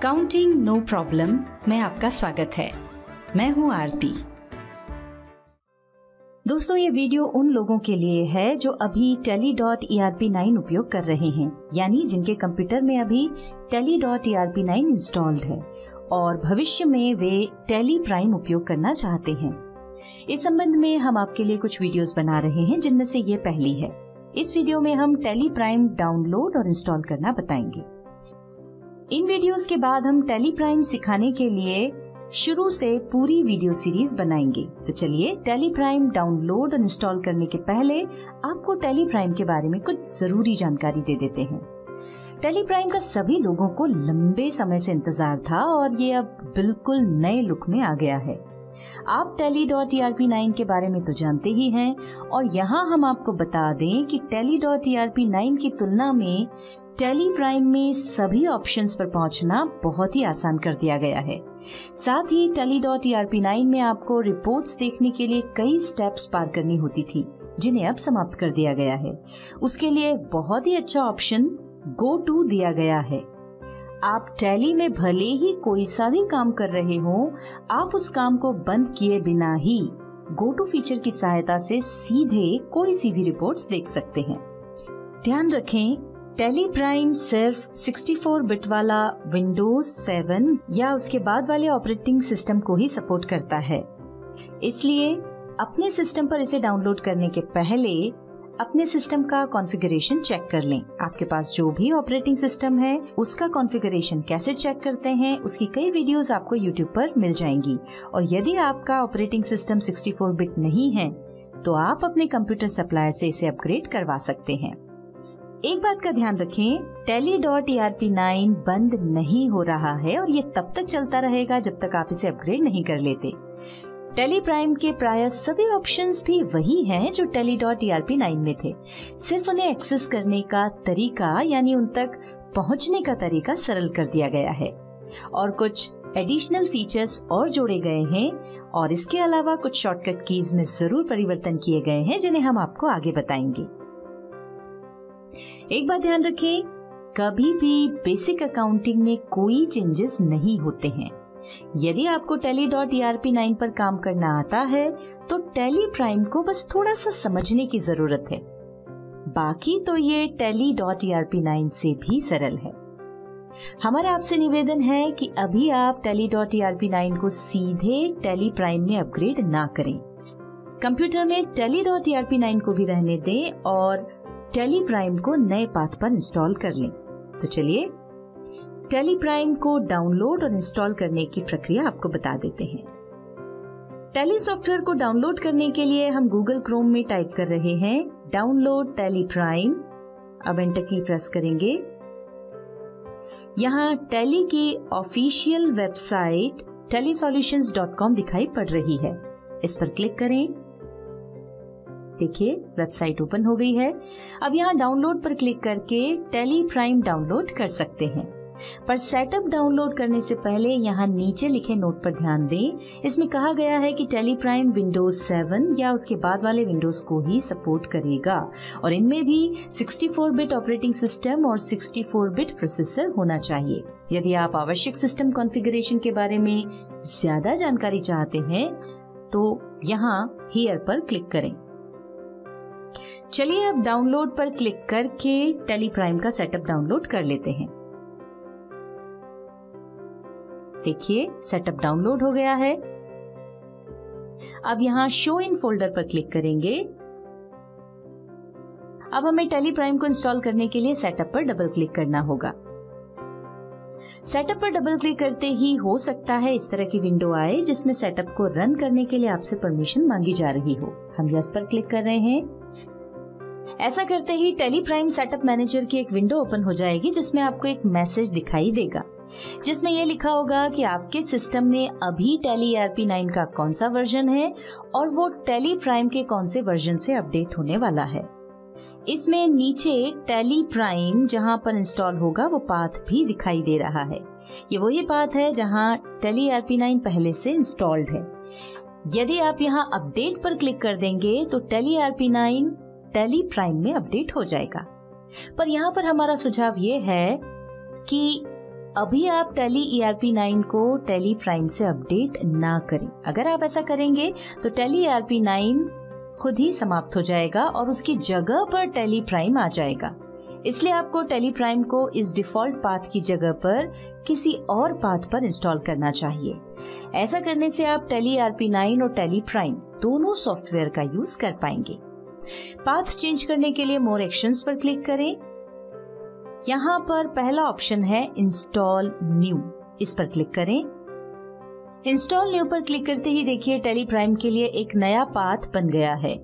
Accounting no problem में आपका स्वागत है। मैं हूँ आरती। दोस्तों, ये वीडियो उन लोगों के लिए है जो अभी Tally dot E R P nine उपयोग कर रहे हैं, यानी जिनके कंप्यूटर में अभी Tally dot E R P nine installed है, और भविष्य में वे टेली प्राइम उपयोग करना चाहते हैं। इस संबंध में हम आपके लिए कुछ वीडियोस बना रहे हैं, जिनमें से ये पहली है। इस वीडियो में हम टेली प्राइम डाउनलोड और इंस्टॉल करना बताएँगे। इन वीडियोस के बाद हम टेली प्राइम सिखाने के लिए शुरू से पूरी वीडियो सीरीज़ बनाएँगे। तो चलिए टेली प्राइम डाउनलोड और इंस्टॉल करने के पहले आपको टेली प्राइम के बारे में कुछ ज़रूरी जानकारी दे देते हैं। टेली प्राइम का सभी लोगों को लंबे समय से इंतज़ार था और ये अब बिल्कुल नए लुक में आ गया है। आप Tally dot E R P nine के बारे में तो जानते ही हैं और यहाँ हम आपको बता दें कि Tally dot E R P nine की तुलना में टेली प्राइम में सभी ऑप्शंस पर पहुँचना बहुत ही आसान कर दिया गया है। साथ ही टेली डॉट ई नाइन में आपको रिपोर्ट्स देखने के लिए कई स्टेप्स पार करनी होती थी, जिन्हें अब समाप्त कर दिया गया है। उसके लिए एक बहुत ही अच्छा ऑप्शन गो टू दिया गया है। आप टैली में भले ही कोई सा भी काम कर रहे हो, आप उस काम को बंद किए बिना ही गो टू फीचर की सहायता से सीधे कोई सी भी रिपोर्ट्स देख सकते हैं। ध्यान रखें टेली प्राइम सिर्फ़ 64 बिट वाला विंडोज़ 7 या उसके बाद वाले ऑपरेटिंग सिस्टम को ही सपोर्ट करता है। इसलिए अपने सिस्टम पर इसे डाउनलोड करने के पहले अपने सिस्टम का कॉन्फ़िगरेशन चेक कर लें। आपके पास जो भी ऑपरेटिंग सिस्टम है, उसका कॉन्फ़िगरेशन कैसे चेक करते हैं, उसकी कई वीडियोस आपको यूट्यूब पर मिल जाएँगी। और यदि आपका ऑपरेटिंग सिस्टम 64 बिट नहीं है तो आप अपने कंप्यूटर सप्लायर से इसे अपग्रेड करवा सकते हैं। एक बात का ध्यान रखें Tally dot E R P nine बंद नहीं हो रहा है और ये तब तक चलता रहेगा जब तक आप इसे अपग्रेड नहीं कर लेते। टेली प्राइम के प्राय सभी ऑप्शंस भी वही हैं जो Tally dot E R P nine में थे। सिर्फ़ उन्हें एक्सेस करने का तरीका, यानी उन तक पहुँचने का तरीका सरल कर दिया गया है। और कुछ एडिशनल फीचर्स और जोड़े गए हैं, और इसके अलावा कुछ शॉर्टकट कीज में ज़रूर परिवर्तन किए गए हैं जिन्हें हम आपको आगे बताएँगे। एक बात ध्यान रखें, कभी भी बेसिक अकाउंटिंग में कोई चेंजेस नहीं होते हैं। यदि आपको टेली डॉट ई नाइन पर काम करना आता है तो टेली प्राइम को बस थोड़ा सा समझने की ज़रूरत है। बाकी तो ये टेली डॉट ई नाइन से भी सरल है। हमारा आपसे निवेदन है कि अभी आप Tally dot E R P nine को सीधे टेली प्राइम में अपग्रेड ना करें। कंप्यूटर में Tally dot E R P nine को भी रहने दें और टेली प्राइम को नए पाथ पर इंस्टॉल कर लें। तो चलिए टेली प्राइम को डाउनलोड और इंस्टॉल करने की प्रक्रिया आपको बता देते हैं। टेली सॉफ्टवेयर को डाउनलोड करने के लिए हम गूगल क्रोम में टाइप कर रहे हैं, डाउनलोड टेली प्राइम अब एंटर की प्रेस करेंगे। यहाँ टेली की ऑफिशियल वेबसाइट टेलीसोल्यूशंस.com दिखाई पड़ रही है। इस पर क्लिक करें। देखिए वेबसाइट ओपन हो गई है। अब यहाँ डाउनलोड पर क्लिक करके टेली प्राइम डाउनलोड कर सकते हैं। पर सेटअप डाउनलोड करने से पहले यहाँ नीचे लिखे नोट पर ध्यान दें। इसमें कहा गया है कि टेलीप्राइम विंडोज़ 7 या उसके बाद वाले विंडोज़ को ही सपोर्ट करेगा। और इनमें भी 64 बिट ऑपरेटिंग सिस्टम और 64 बिट प्रोसेसर होना चाहिए। यदि आप आवश्यक सिस्टम कॉन्फ़िगरेशन के बारे में ज़्यादा जानकारी चाहते हैं तो यहाँ हियर पर क्लिक करें। चलिए अब डाउनलोड पर क्लिक करके टेली प्राइम का सेटअप डाउनलोड कर लेते हैं। देखिए सेटअप डाउनलोड हो गया है। अब यहाँ शो इन फोल्डर पर क्लिक करेंगे। अब हमें टेली प्राइम को इंस्टॉल करने के लिए सेटअप पर डबल क्लिक करना होगा। सेटअप पर डबल क्लिक करते ही हो सकता है इस तरह की विंडो आए जिसमें सेटअप को रन करने के लिए आपसे परमिशन मांगी जा रही हो। हम यस पर क्लिक कर रहे हैं। ऐसा करते ही टेली प्राइम सेटअप मैनेजर की एक विंडो ओपन हो जाएगी, जिसमें आपको एक मैसेज दिखाई देगा। जिसमें यह लिखा होगा कि आपके सिस्टम में अभी टेली आर पी नाइन का कौन सा वर्जन है और वो टेली प्राइम के कौन से वर्जन से अपडेट होने वाला है। इसमें नीचे टेली प्राइम जहाँ पर इंस्टॉल होगा, वो पाथ भी दिखाई दे रहा है। ये वही पाथ है जहाँ टेली आर पी नाइन पहले से इंस्टॉल्ड है। यदि आप यहाँ अपडेट पर क्लिक कर देंगे तो Tally R P nine Tally prime में अपडेट हो जाएगा। पर यहाँ पर हमारा सुझाव ये है कि अभी आप Tally E R P nine को टेली प्राइम से अपडेट ना करें। अगर आप ऐसा करेंगे तो Tally E R P nine खुद ही समाप्त हो जाएगा और उसकी जगह पर टेली प्राइम आ जाएगा। इसलिए आपको टेली प्राइम को इस डिफ़ॉल्ट पाथ की जगह पर किसी और पाथ पर इंस्टॉल करना चाहिए। ऐसा करने से आप टेली आर पी नाइन और टेली प्राइम दोनों सॉफ्टवेयर का यूज़ कर पाएँगे। पाथ चेंज करने के लिए मोर एक्शंस पर क्लिक करें। यहाँ पर पहला ऑप्शन है इंस्टॉल न्यू इस पर क्लिक करें। इंस्टॉल न्यू पर क्लिक करते ही देखिए टेली प्राइम के लिए एक नया पाथ बन गया है।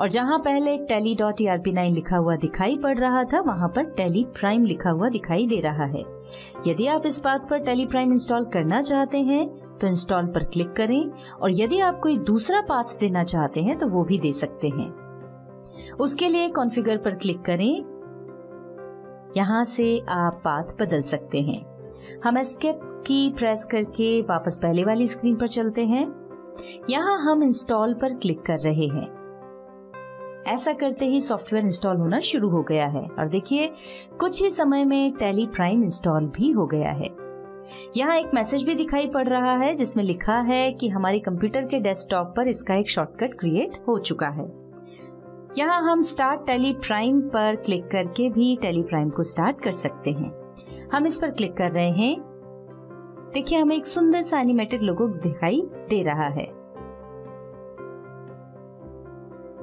और जहाँ पहले Tally dot E R P nine लिखा हुआ दिखाई पड़ रहा था, वहाँ पर टेली प्राइम लिखा हुआ दिखाई दे रहा है। यदि आप इस पाथ पर टेली प्राइम इंस्टॉल करना चाहते हैं तो इंस्टॉल पर क्लिक करें। और यदि आप कोई दूसरा पाथ देना चाहते हैं तो वो भी दे सकते हैं। उसके लिए कॉन्फ़िगर पर क्लिक करें। यहाँ से आप पाथ बदल सकते हैं। हम एस्केप की प्रेस करके वापस पहले वाली स्क्रीन पर चलते हैं। यहाँ हम इंस्टॉल पर क्लिक कर रहे हैं। ऐसा करते ही सॉफ्टवेयर इंस्टॉल होना शुरू हो गया है। और देखिए, कुछ ही समय में टेली प्राइम इंस्टॉल भी हो गया है। यहाँ एक मैसेज भी दिखाई पड़ रहा है, जिसमें लिखा है कि हमारे कंप्यूटर के डेस्कटॉप पर इसका एक शॉर्टकट क्रिएट हो चुका है। यहाँ हम स्टार्ट टेली प्राइम पर क्लिक करके भी टेली प्राइम को स्टार्ट कर सकते हैं। हम इस पर क्लिक कर रहे हैं। देखिए, हमें एक सुंदर सा एनिमेटेड लोगो दिखाई दे रहा है।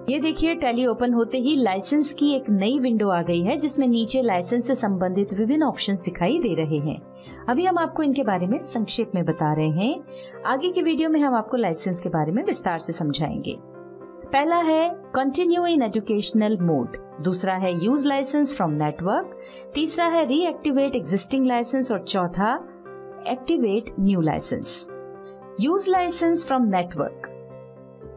ये देखिए टैली ओपन होते ही लाइसेंस की एक नई विंडो आ गई है, जिसमें नीचे लाइसेंस से संबंधित विभिन्न ऑप्शंस दिखाई दे रहे हैं। अभी हम आपको इनके बारे में संक्षेप में बता रहे हैं। आगे की वीडियो में हम आपको लाइसेंस के बारे में विस्तार से समझाएँगे। पहला है कंटिन्यू इन एजुकेशनल मोड दूसरा है यूज़ लाइसेंस फ्रॉम नेटवर्क तीसरा है रीएक्टिवेट एग्जिस्टिंग लाइसेंस और चौथा activate new licence use licence from network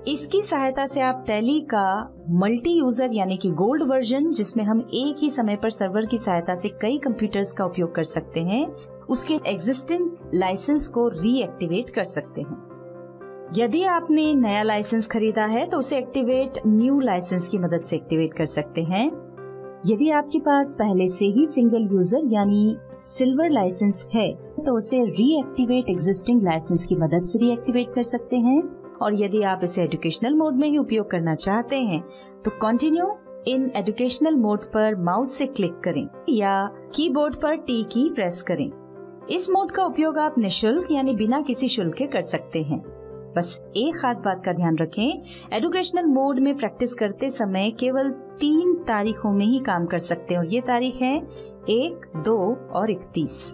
इसकी सहायता से आप टैली का मल्टी यूज़र यानी कि गोल्ड वर्जन जिसमें हम एक ही समय पर सर्वर की सहायता से कई कंप्यूटर्स का उपयोग कर सकते हैं, उसके एग्जिस्टिंग लाइसेंस को रीएक्टिवेट कर सकते हैं। यदि आपने नया लाइसेंस खरीदा है तो उसे एक्टिवेट न्यू लाइसेंस की मदद से एक्टिवेट कर सकते हैं। यदि आपके पास पहले से ही सिंगल यूज़र यानी सिल्वर लाइसेंस है तो उसे रीएक्टिवेट एग्जिस्टिंग लाइसेंस की मदद से रीएक्टिवेट कर सकते हैं। और यदि आप इसे एजुकेशनल मोड में ही उपयोग करना चाहते हैं तो कंटिन्यू इन एजुकेशनल मोड पर माउस से क्लिक करें या कीबोर्ड पर टी की प्रेस करें। इस मोड का उपयोग आप निशुल्क यानी बिना किसी शुल्क के कर सकते हैं। बस एक खास बात का ध्यान रखें एजुकेशनल मोड में प्रैक्टिस करते समय केवल तीन तारीखों में ही काम कर सकते हैं ये तारीख है एक, दो और इकतीस।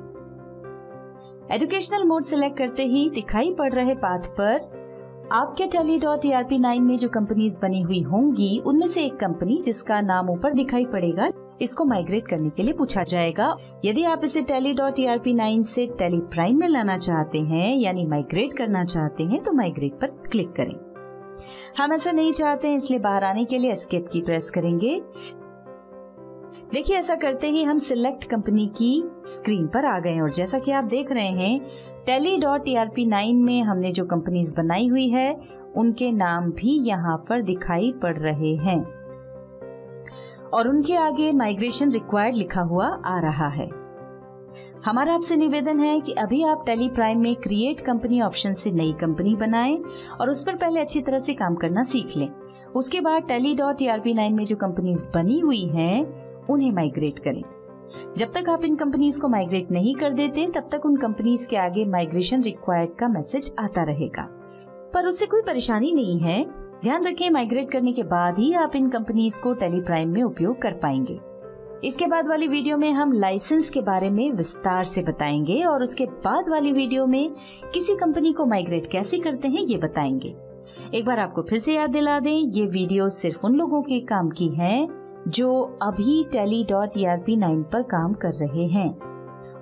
एजुकेशनल मोड सिलेक्ट करते ही दिखाई पड़ रहे पाथ पर आपके Tally dot E R P nine में जो कंपनीज़ बनी हुई होंगी, उनमें से एक कंपनी जिसका नाम ऊपर दिखाई पड़ेगा इसको माइग्रेट करने के लिए पूछा जाएगा। यदि आप इसे Tally dot E R P nine से टेली प्राइम में लाना चाहते हैं, यानी माइग्रेट करना चाहते हैं तो माइग्रेट पर क्लिक करें। हम ऐसा नहीं चाहते हैं, इसलिए बाहर आने के लिए एस्केप की प्रेस करेंगे। देखिए, ऐसा करते ही हम सिलेक्ट कंपनी की स्क्रीन पर आ गए और जैसा कि आप देख रहे हैं Tally dot E R P nine में हमने जो कंपनीज़ बनाई हुई है, उनके नाम भी यहाँ पर दिखाई पड़ रहे हैं। और उनके आगे माइग्रेशन रिक्वायर्ड लिखा हुआ आ रहा है। हमारा आपसे निवेदन है कि अभी आप टेली प्राइम में क्रिएट कंपनी ऑप्शन से नई कंपनी बनाएँ और उस पर पहले अच्छी तरह से काम करना सीख लें। उसके बाद टेली डॉट ई नाइन में जो कंपनीज़ बनी हुई हैं, उन्हें माइग्रेट करें। जब तक आप इन कंपनीज़ को माइग्रेट नहीं कर देते, तब तक उन कंपनीज़ के आगे माइग्रेशन रिक्वायर्ड का मैसेज आता रहेगा। पर उससे कोई परेशानी नहीं है। ध्यान रखें माइग्रेट करने के बाद ही आप इन कंपनीज़ को टेली प्राइम में उपयोग कर पाएँगे। इसके बाद वाली वीडियो में हम लाइसेंस के बारे में विस्तार से बताएँगे और उसके बाद वाली वीडियो में किसी कंपनी को माइग्रेट कैसे करते हैं, ये बताएँगे। एक बार आपको फिर से याद दिला दें, ये वीडियो सिर्फ़ उन लोगों के काम की है जो अभी Tally dot E R P nine पर काम कर रहे हैं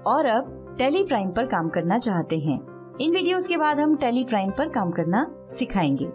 और अब टेली प्राइम पर काम करना चाहते हैं। इन वीडियोस के बाद हम टेली प्राइम पर काम करना सिखाएँगे।